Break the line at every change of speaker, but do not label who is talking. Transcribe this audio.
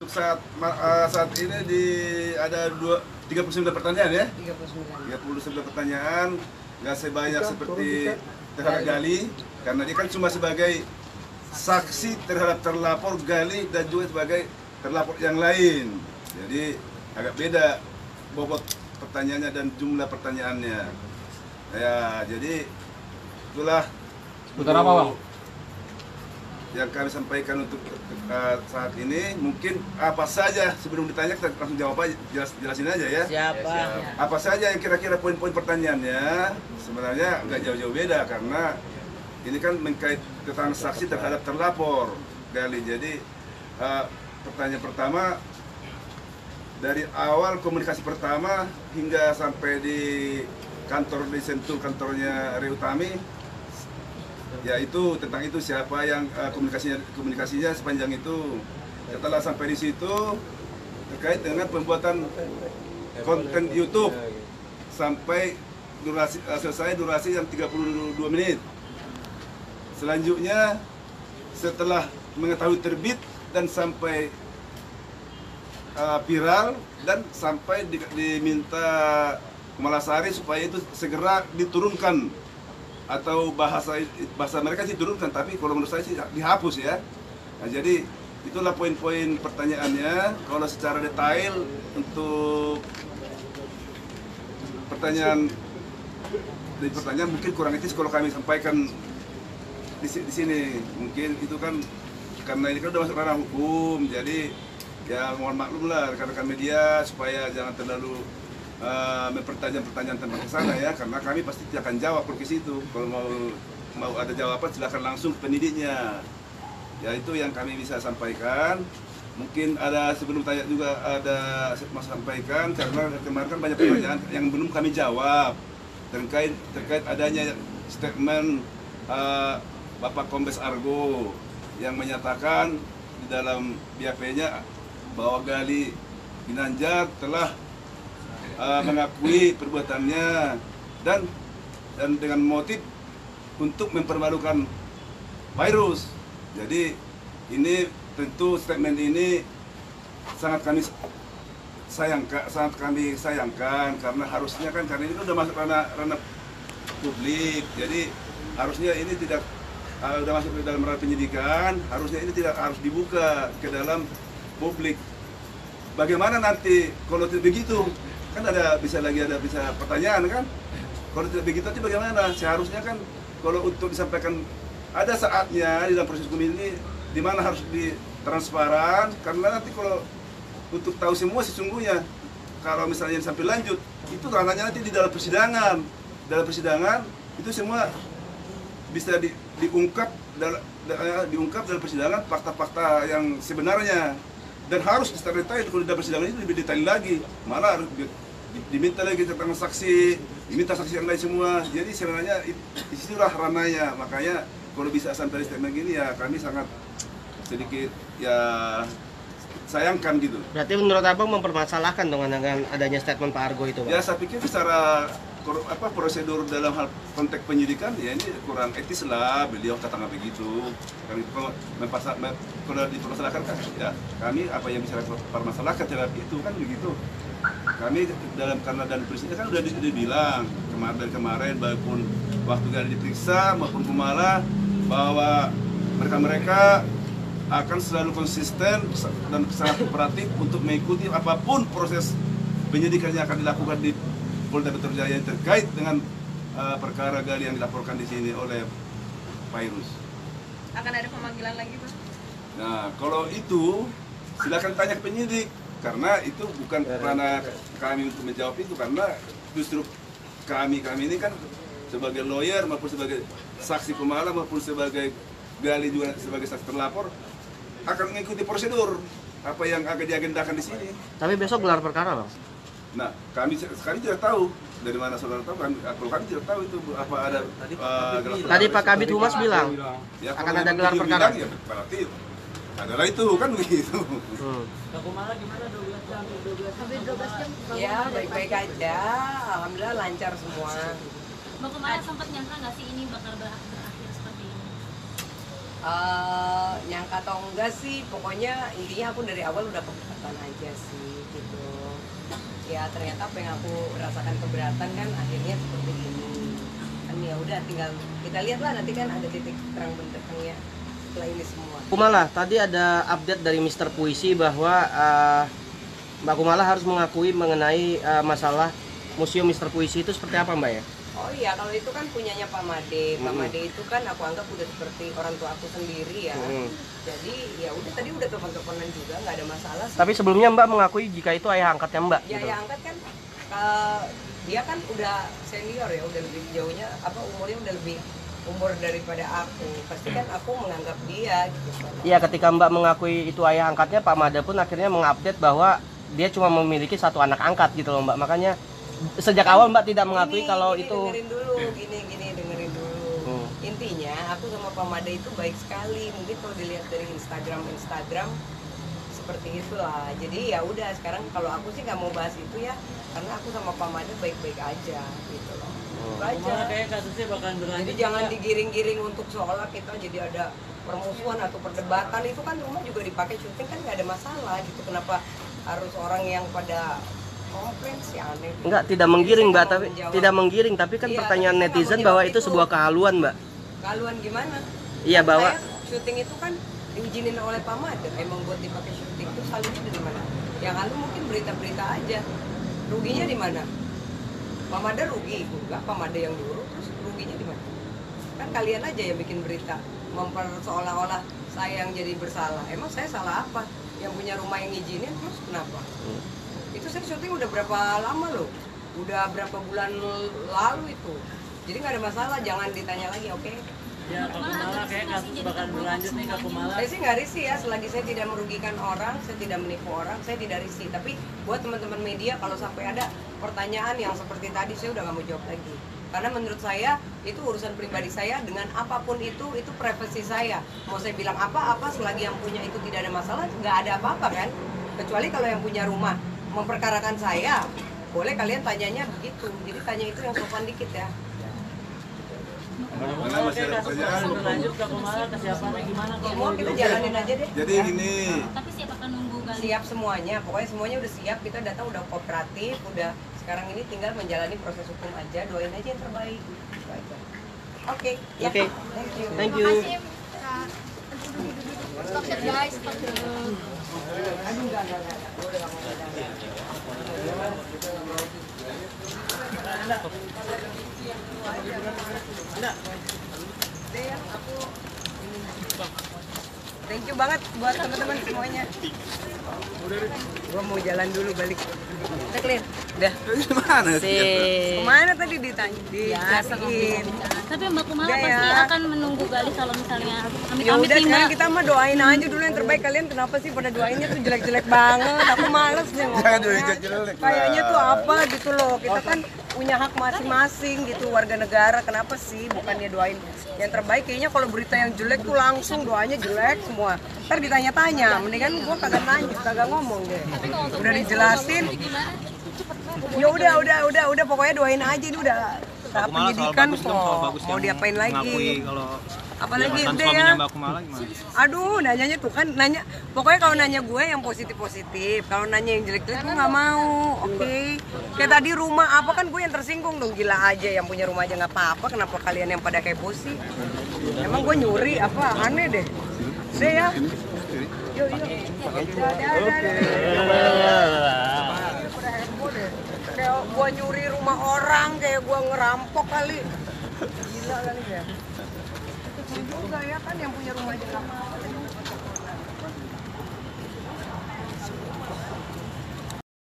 Untuk saat eh, saat ini di ada dua 39 pertanyaan ya.
39.
39 pertanyaan nggak sebanyak seperti terhadap Gali karena dia kan cuma sebagai saksi terhadap terlapor Gali dan juga sebagai terlapor yang lain. Jadi agak beda bobot pertanyaannya dan jumlah pertanyaannya. Ya, jadi itulah
Seputar apa, Bang?
Yang kami sampaikan untuk uh, saat ini mungkin apa saja sebelum ditanya kita langsung jawab aja jelas, jelasin aja ya.
Siapa?
apa saja yang kira-kira poin-poin pertanyaannya? Sebenarnya nggak jauh-jauh beda karena ini kan mengkait keterangan saksi terhadap terlapor Gali jadi uh, pertanyaan pertama dari awal komunikasi pertama hingga sampai di kantor di Sentul kantornya Reutami ya itu tentang itu siapa yang uh, komunikasinya komunikasinya sepanjang itu. Setelah sampai di situ terkait dengan pembuatan konten YouTube. Sampai durasi uh, selesai durasi yang 32 menit. Selanjutnya setelah mengetahui terbit dan sampai uh, viral dan sampai di- diminta Kumalasari supaya itu segera diturunkan atau bahasa bahasa mereka sih turunkan tapi kalau menurut saya sih dihapus ya. Nah, jadi itulah poin-poin pertanyaannya. Kalau secara detail untuk pertanyaan dari pertanyaan mungkin kurang etis kalau kami sampaikan di, di sini. Mungkin itu kan karena ini kan udah masuk ranah hukum jadi ya mohon maklum lah rekan-rekan media supaya jangan terlalu uh, mempertajam pertanyaan tentang ke sana ya karena kami pasti tidak akan jawab ke situ. Kalau mau mau ada jawaban silakan langsung ke pendidiknya. Ya itu yang kami bisa sampaikan. Mungkin ada sebelum tanya juga ada mau sampaikan karena kemarin kan banyak pertanyaan yang belum kami jawab. Terkait terkait adanya statement uh, Bapak Kombes Argo yang menyatakan di dalam BAP-nya bahwa Gali Ginanjar telah uh, mengakui perbuatannya dan dan dengan motif untuk mempermalukan virus. Jadi ini tentu statement ini sangat kami sayangkan, sangat kami sayangkan karena harusnya kan karena ini kan udah masuk ranah ranah publik. Jadi harusnya ini tidak uh, udah masuk ke dalam ranah penyidikan, harusnya ini tidak harus dibuka ke dalam publik. Bagaimana nanti kalau begitu? Kan ada bisa lagi ada bisa pertanyaan kan? Kalau tidak begitu nanti bagaimana? Seharusnya kan kalau untuk disampaikan ada saatnya di dalam proses hukum ini di mana harus ditransparan karena nanti kalau untuk tahu semua sesungguhnya kalau misalnya sampai lanjut itu ranahnya nanti di dalam persidangan dalam persidangan itu semua bisa di- diungkap dalam diungkap dalam persidangan fakta-fakta yang sebenarnya dan harus detail kalau di dalam persidangan itu lebih detail lagi. Malah harus diminta lagi keterangan saksi diminta saksi yang lain semua. Jadi sebenarnya it- di situlah ranahnya. Makanya kalau bisa sampai statement gini ya kami sangat sedikit ya sayangkan gitu.
Berarti menurut abang mempermasalahkan dengan dengan adanya statement Pak Argo itu,
Ya
bang?
saya pikir secara kor- apa prosedur dalam hal konteks penyidikan ya ini kurang etis lah beliau katakan begitu. Itu kalau dipermasalahkan kan ya kami apa yang bisa permasalahkan terhadap itu kan begitu. Kami dalam karena dan presiden kan udah di- dibilang kemarin dari kemarin maupun waktu kali diperiksa maupun kumala bahwa mereka-mereka akan selalu konsisten dan sangat kooperatif untuk mengikuti apa pun proses penyidikan yang akan dilakukan di Polda Metro Jaya yang terkait dengan uh, perkara gali yang dilaporkan di sini oleh Virus.
akan ada pemanggilan lagi bang
Nah, kalau itu silakan tanya ke penyidik karena itu bukan ranah kami untuk menjawab itu karena justru kami kami ini kan sebagai lawyer maupun sebagai saksi pemalam maupun sebagai gali juga sebagai saksi terlapor akan mengikuti prosedur apa yang akan diagendakan di sini.
Tapi besok gelar perkara, bang.
Nah, kami kami tidak tahu dari mana saudara tahu kami kalau kami tidak tahu itu apa ada uh, gelar perkara
Tadi Pak. Kabit Humas bilang
Ya,
akan ada gelar perkara.
bilang, ya berarti adalah itu kan begitu.
Hmm.
Ya baik-baik aja, alhamdulillah lancar semua.
Bang kemarin sempat nyangka nggak sih ini bakal ber- berakhir seperti ini?
Nyangka atau enggak sih pokoknya intinya aku dari awal udah keberatan aja sih gitu ya ternyata apa yang aku rasakan keberatan kan akhirnya seperti ini kan ya udah tinggal kita lihat lah nanti kan ada titik terang benderangnya setelah ini semua
Kumala, tadi ada update dari Mr. Puisi bahwa eh, Mbak Kumala harus mengakui mengenai eh, masalah Museum Mr. Puisi itu seperti apa Mbak ya?
Oh iya, kalau itu kan punyanya Pak Made. Pak. Made itu kan aku anggap udah seperti orang tua aku sendiri ya.
Mm.
Jadi ya udah tadi udah telepon-teleponan juga, nggak ada masalah sih.
Tapi sebelumnya Mbak mengakui jika itu ayah angkatnya Mbak.
ya
gitu.
yang angkat kan eh, dia kan udah senior ya, udah lebih jauhnya apa umurnya udah lebih umur daripada aku. Pasti kan aku menganggap dia gitu.
Iya, ketika Mbak mengakui itu ayah angkatnya, Pak Mada pun akhirnya mengupdate bahwa dia cuma memiliki satu anak angkat gitu loh Mbak. Makanya sejak awal Mbak tidak mengakui
Gini,
kalau
gini,
itu
dengerin dulu, gini gini dengerin dulu.
Hmm.
Intinya aku sama Pak Made itu baik sekali. Mungkin kalau dilihat dari Instagram Instagram seperti itulah. Jadi ya udah sekarang kalau aku sih nggak mau bahas itu ya, karena aku sama Pak Made baik-baik aja gitu loh. Itu aja.
Kayak kasusnya bakalan berlanjut.
Jadi jangan digiring-giring untuk seolah kita jadi ada permusuhan atau perdebatan itu kan rumah juga dipakai syuting kan nggak ada masalah gitu. Kenapa harus orang yang pada.
Enggak tidak menggiring Mbak, tapi
menjawab.
tidak menggiring, tapi kan
Iya,
pertanyaan
tapi
netizen bahwa itu
itu.
sebuah kehaluan Mbak.
Kaluan gimana?
Iya,
Kan
bahwa-
syuting itu kan diizinin oleh Pak Made, emang buat dipakai syuting itu halunya dari mana? Yang halu mungkin berita-berita aja. Ruginya di mana? Pak Made rugi, enggak Pak Made yang dulu, terus ruginya di mana? Kan kalian aja yang bikin berita, memper seolah-olah saya yang jadi bersalah. Emang saya salah apa? Yang punya rumah yang ngizinin terus kenapa?
Hmm.
Itu saya syuting udah berapa lama loh? Udah berapa bulan lalu itu. Jadi nggak ada masalah, jangan ditanya lagi, oke?
Ya, Kak Kumala kayak kasus bakalan berlanjut nih Kak Kumala.
Saya sih nggak risih ya, selagi saya tidak merugikan orang, saya tidak menipu orang, saya tidak risih. Tapi buat teman-teman media, kalau sampai ada pertanyaan yang seperti tadi, saya udah nggak mau jawab lagi. Karena menurut saya itu urusan pribadi saya dengan apa pun itu itu privasi saya. Mau saya bilang apa-apa selagi yang punya itu tidak ada masalah, nggak ada apa-apa kan? Kecuali kalau yang punya rumah memperkarakan saya, boleh kalian tanyanya begitu. Jadi tanya itu yang sopan dikit ya.
Karena masih ada pertanyaan.
Semua kita jalanin aja deh.
Jadi
ya.
gini,
Tapi siapa akan nunggu kali?
siap semuanya pokoknya semuanya udah siap kita datang udah kooperatif udah sekarang ini tinggal menjalani proses hukum aja doain aja yang terbaik Itu aja oke ya
Oke.
thank you
Thank you.
Makasih, Kak. Stop guys, stop shot.
aduh enggak enggak enggak Thank you banget buat teman-teman semuanya. Gua mau jalan dulu balik. Udah clear? Udah.
gimana sih?
Ke mana tadi ditanya? Dicariin.
Tapi Mbak Kumala
Udah
pasti
ya.
akan menunggu Gali kalau misalnya amit-amit
Ya udah
nih
sekarang
Mbak.
kita mah doain aja dulu yang terbaik kalian kenapa sih pada doainnya tuh jelek-jelek banget aku males
Jangan
ngomongnya
doain jelek-jelek lah.
kayaknya tuh apa gitu loh kita kan punya hak masing-masing gitu warga negara. Kenapa sih? Bukannya doain yang terbaik. Kayaknya kalau berita yang jelek tuh langsung doanya jelek semua. Ntar ditanya-tanya. Mendingan gua kagak nanya kagak ngomong deh. Udah dijelasin. Ya udah udah udah udah. Pokoknya doain aja. Ini udah tahap penyidikan kok. mau diapain lagi apalagi udah ya. Aduh nanyanya tuh kan nanya pokoknya kalau nanya gue yang positif positif kalau nanya yang jelek jelek gue nggak mau oke? Kayak tadi rumah apa kan gue yang tersinggung dong gila aja yang punya rumah aja nggak apa-apa kenapa kalian yang pada kepo sih emang gue nyuri apa aneh deh. Deh ya. Yuk yuk. Kayak gue nyuri rumah orang kayak gue ngerampok kali. Gila kali ya juga ya kan yang punya rumah mau